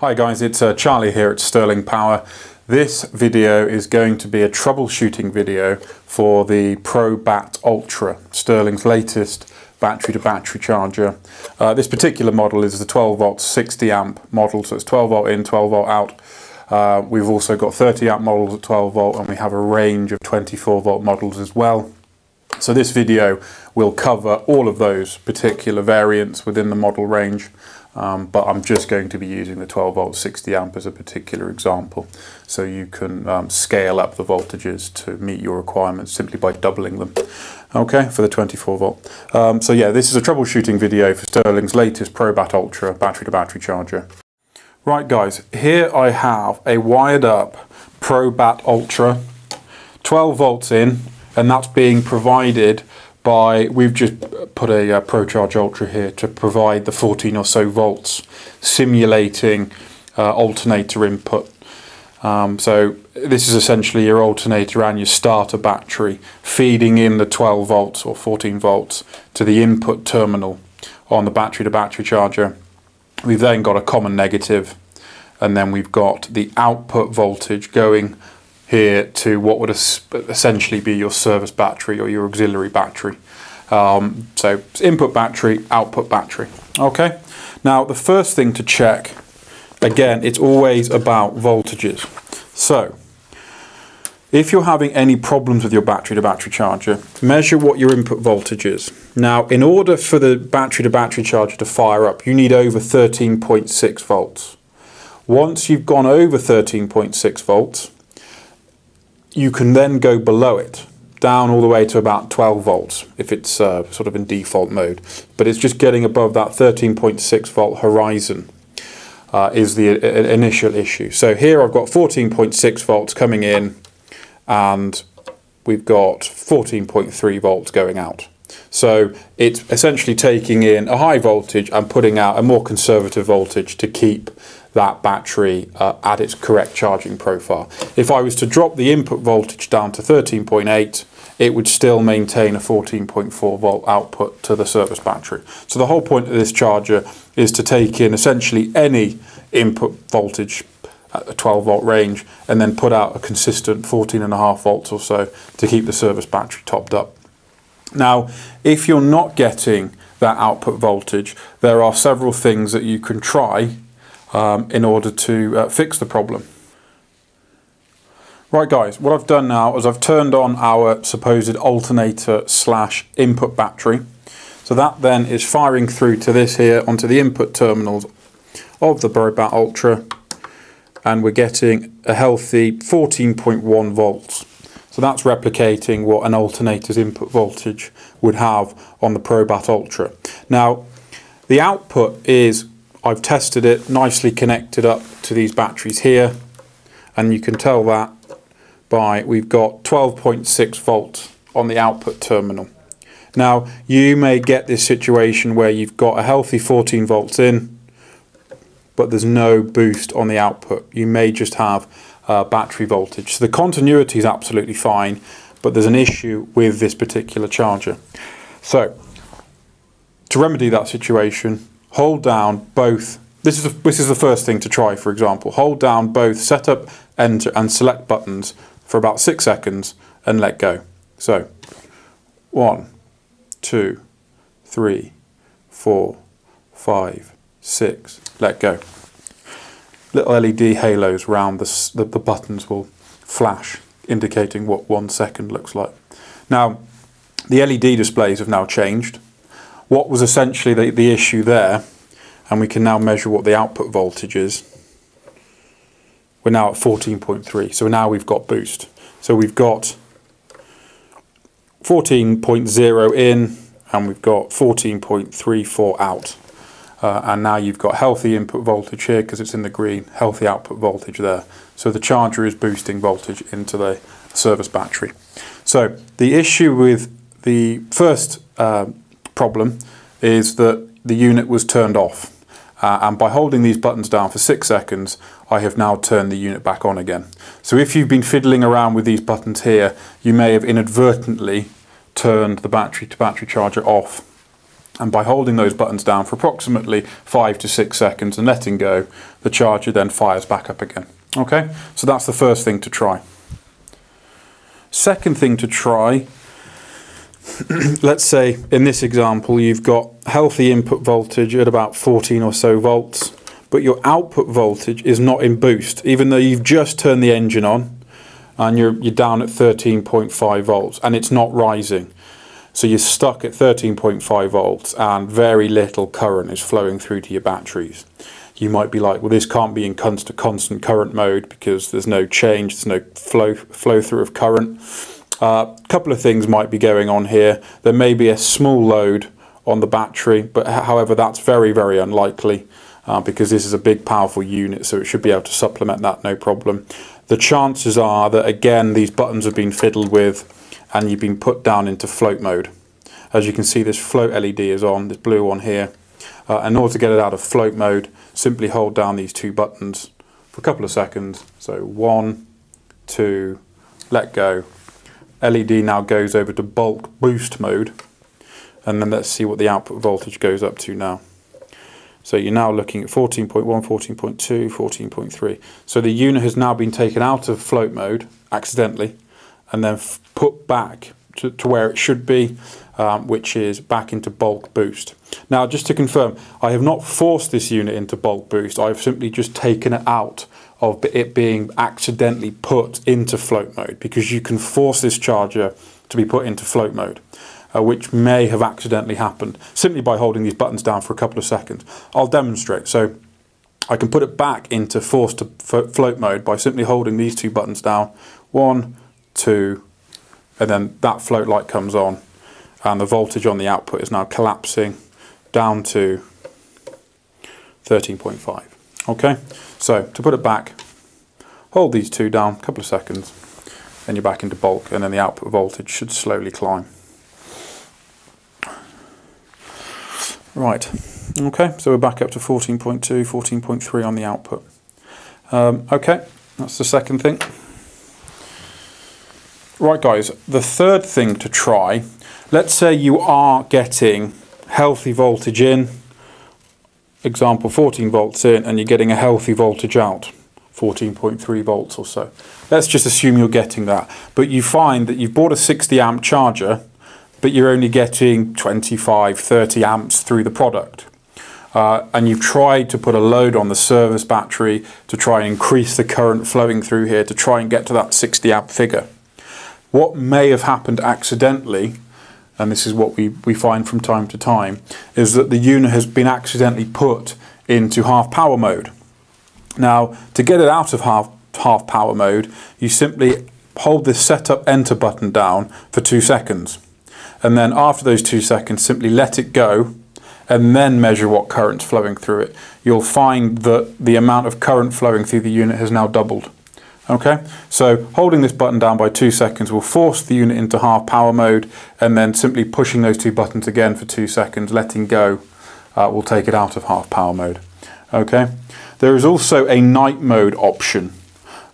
Hi guys, it's uh, Charlie here at Sterling Power. This video is going to be a troubleshooting video for the Pro Batt Ultra, Sterling's latest battery to battery charger. Uh, this particular model is the 12 volt 60 amp model, so it's 12 volt in, 12 volt out. Uh, we've also got 30 amp models at 12 volt and we have a range of 24 volt models as well. So this video will cover all of those particular variants within the model range. Um, but I'm just going to be using the 12 volt 60 amp as a particular example. So you can um, scale up the voltages to meet your requirements simply by doubling them. Okay for the 24 volt. Um, so yeah this is a troubleshooting video for Sterling's latest Pro Batt Ultra battery to battery charger. Right guys here I have a wired up Pro Batt Ultra 12 volts in and that's being provided by we've just put a uh, ProCharge Ultra here to provide the 14 or so volts simulating uh, alternator input. Um, so this is essentially your alternator and your starter battery feeding in the 12 volts or 14 volts to the input terminal on the battery to battery charger. We've then got a common negative and then we've got the output voltage going here to what would essentially be your service battery or your auxiliary battery. Um, so input battery, output battery. Okay. Now the first thing to check, again, it's always about voltages. So if you're having any problems with your battery to battery charger, measure what your input voltage is. Now, in order for the battery to battery charger to fire up, you need over 13.6 volts. Once you've gone over 13.6 volts, you can then go below it down all the way to about 12 volts if it's uh, sort of in default mode. But it's just getting above that 13.6 volt horizon uh, is the uh, initial issue. So here I've got 14.6 volts coming in and we've got 14.3 volts going out so it's essentially taking in a high voltage and putting out a more conservative voltage to keep that battery uh, at its correct charging profile. If I was to drop the input voltage down to 13.8, it would still maintain a 14.4 volt output to the service battery. So the whole point of this charger is to take in essentially any input voltage at a 12 volt range and then put out a consistent 14.5 volts or so to keep the service battery topped up. Now, if you're not getting that output voltage, there are several things that you can try um, in order to uh, fix the problem. Right guys, what I've done now is I've turned on our supposed alternator slash input battery. So that then is firing through to this here onto the input terminals of the Pro Batt Ultra and we're getting a healthy 14.1 volts. So that's replicating what an alternator's input voltage would have on the Pro Batt Ultra. Now the output is I've tested it nicely connected up to these batteries here and you can tell that by we've got 12.6 volts on the output terminal. Now you may get this situation where you've got a healthy 14 volts in but there's no boost on the output. You may just have uh, battery voltage. So the continuity is absolutely fine but there's an issue with this particular charger. So to remedy that situation hold down both this is, this is the first thing to try for example hold down both setup enter and select buttons for about six seconds and let go so one two three four five six let go little LED halos round the, the, the buttons will flash indicating what one second looks like now the LED displays have now changed what was essentially the, the issue there, and we can now measure what the output voltage is. We're now at 14.3, so now we've got boost. So we've got 14.0 in, and we've got 14.34 out. Uh, and now you've got healthy input voltage here because it's in the green, healthy output voltage there. So the charger is boosting voltage into the service battery. So the issue with the first uh, problem is that the unit was turned off. Uh, and by holding these buttons down for six seconds, I have now turned the unit back on again. So if you've been fiddling around with these buttons here, you may have inadvertently turned the battery to battery charger off. And by holding those buttons down for approximately five to six seconds and letting go, the charger then fires back up again. Okay, so that's the first thing to try. Second thing to try, let's say in this example you've got healthy input voltage at about 14 or so volts, but your output voltage is not in boost, even though you've just turned the engine on and you're, you're down at 13.5 volts and it's not rising. So you're stuck at 13.5 volts and very little current is flowing through to your batteries. You might be like, well, this can't be in constant, constant current mode because there's no change, there's no flow, flow through of current. A uh, couple of things might be going on here. There may be a small load on the battery, but however, that's very, very unlikely uh, because this is a big, powerful unit, so it should be able to supplement that no problem. The chances are that, again, these buttons have been fiddled with and you've been put down into float mode. As you can see this float LED is on, this blue one here. Uh, in order to get it out of float mode, simply hold down these two buttons for a couple of seconds. So one, two, let go. LED now goes over to bulk boost mode and then let's see what the output voltage goes up to now. So you're now looking at 14.1, 14.2, 14.3. So the unit has now been taken out of float mode accidentally and then put back to, to, where it should be, um, which is back into bulk boost. Now, just to confirm, I have not forced this unit into bulk boost. I've simply just taken it out of it being accidentally put into float mode because you can force this charger to be put into float mode. Uh, which may have accidentally happened simply by holding these buttons down for a couple of seconds. I'll demonstrate. So I can put it back into force to float mode by simply holding these two buttons down. One, two, and then that float light comes on and the voltage on the output is now collapsing down to 13.5. Okay, so to put it back, hold these two down a couple of seconds, and you're back into bulk, and then the output voltage should slowly climb. Right, okay, so we're back up to 14.2, 14.3 on the output. Um, okay, that's the second thing. Right guys, the third thing to try, let's say you are getting healthy voltage in, example 14 volts in, and you're getting a healthy voltage out, 14.3 volts or so. Let's just assume you're getting that. But you find that you've bought a 60 amp charger, but you're only getting 25, 30 amps through the product. Uh, and you've tried to put a load on the service battery to try and increase the current flowing through here to try and get to that 60 amp figure. What may have happened accidentally, and this is what we, we find from time to time, is that the unit has been accidentally put into half power mode. Now, to get it out of half, half power mode, you simply hold this setup enter button down for two seconds. And then after those two seconds, simply let it go and then measure what current's flowing through it. You'll find that the amount of current flowing through the unit has now doubled. Okay, so holding this button down by two seconds will force the unit into half power mode and then simply pushing those two buttons again for two seconds, letting go, uh, will take it out of half power mode. Okay, there is also a night mode option.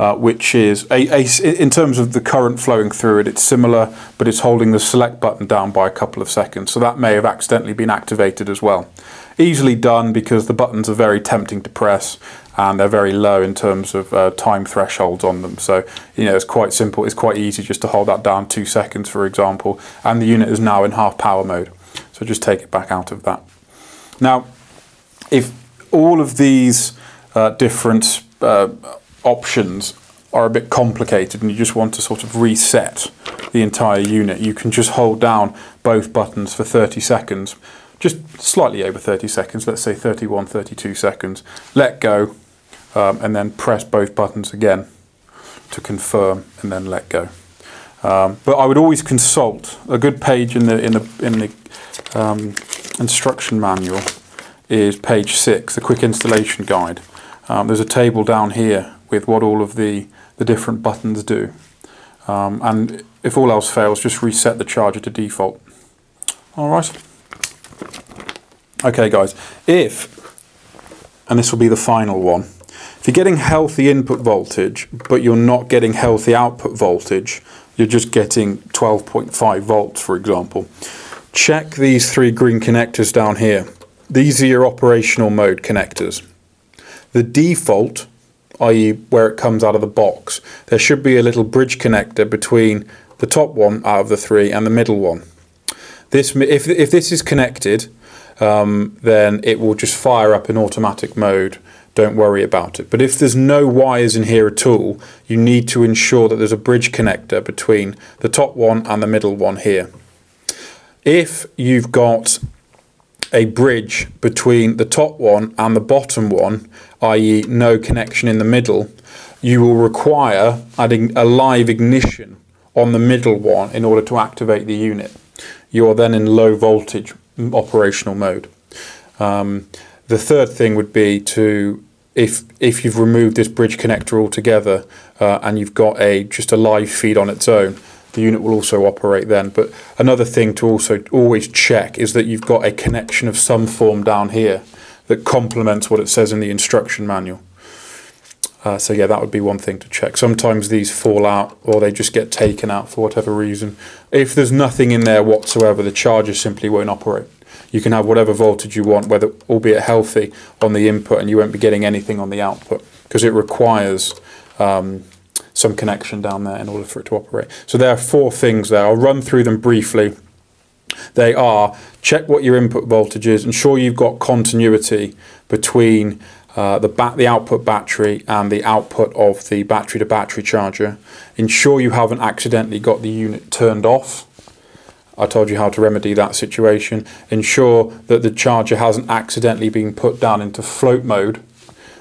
Uh, which is a, a, in terms of the current flowing through it, it's similar, but it's holding the select button down by a couple of seconds. So that may have accidentally been activated as well. Easily done because the buttons are very tempting to press and they're very low in terms of uh, time thresholds on them. So, you know, it's quite simple. It's quite easy just to hold that down two seconds, for example, and the unit is now in half power mode. So just take it back out of that. Now, if all of these uh, different uh, options are a bit complicated and you just want to sort of reset the entire unit, you can just hold down both buttons for 30 seconds just slightly over 30 seconds, let's say 31, 32 seconds, let go, um, and then press both buttons again to confirm and then let go. Um, but I would always consult a good page in the in the in the um, instruction manual is page six, the quick installation guide. Um, there's a table down here with what all of the the different buttons do, um, and if all else fails, just reset the charger to default. All right. Okay, guys. If and this will be the final one if you're getting healthy input voltage, but you're not getting healthy output voltage, you're just getting 12.5 volts, for example, check these three green connectors down here. These are your operational mode connectors. The default, i.e. where it comes out of the box, there should be a little bridge connector between the top one out of the three and the middle one. This, if, if this is connected, um, then it will just fire up in automatic mode. Don't worry about it. But if there's no wires in here at all, you need to ensure that there's a bridge connector between the top one and the middle one here. If you've got a bridge between the top one and the bottom one, i.e. no connection in the middle, you will require adding a live ignition on the middle one in order to activate the unit. You are then in low voltage operational mode. Um, the third thing would be to if if you've removed this bridge connector altogether uh, and you've got a just a live feed on its own, the unit will also operate then. But another thing to also always check is that you've got a connection of some form down here that complements what it says in the instruction manual. Uh, so yeah, that would be one thing to check. Sometimes these fall out or they just get taken out for whatever reason. If there's nothing in there whatsoever, the charger simply won't operate. You can have whatever voltage you want, whether albeit healthy, on the input, and you won't be getting anything on the output because it requires um, some connection down there in order for it to operate. So there are four things there. I'll run through them briefly. They are check what your input voltage is, ensure you've got continuity between uh, the, the output battery and the output of the battery to battery charger. Ensure you haven't accidentally got the unit turned off. I told you how to remedy that situation. Ensure that the charger hasn't accidentally been put down into float mode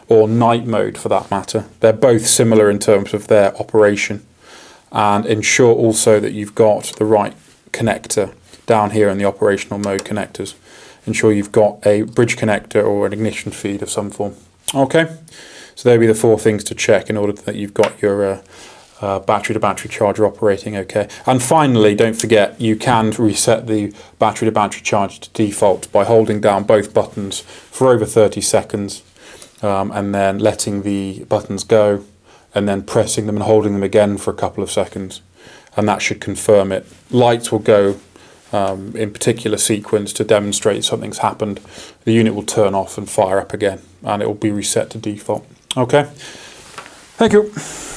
or night mode for that matter. They're both similar in terms of their operation. And ensure also that you've got the right connector down here in the operational mode connectors ensure you've got a bridge connector or an ignition feed of some form. Okay, so there'll be the four things to check in order that you've got your uh, uh, battery to battery charger operating okay. And finally, don't forget you can reset the battery to battery charger to default by holding down both buttons for over 30 seconds um, and then letting the buttons go and then pressing them and holding them again for a couple of seconds and that should confirm it. Lights will go um, in particular sequence to demonstrate something's happened, the unit will turn off and fire up again and it will be reset to default. Okay, thank you.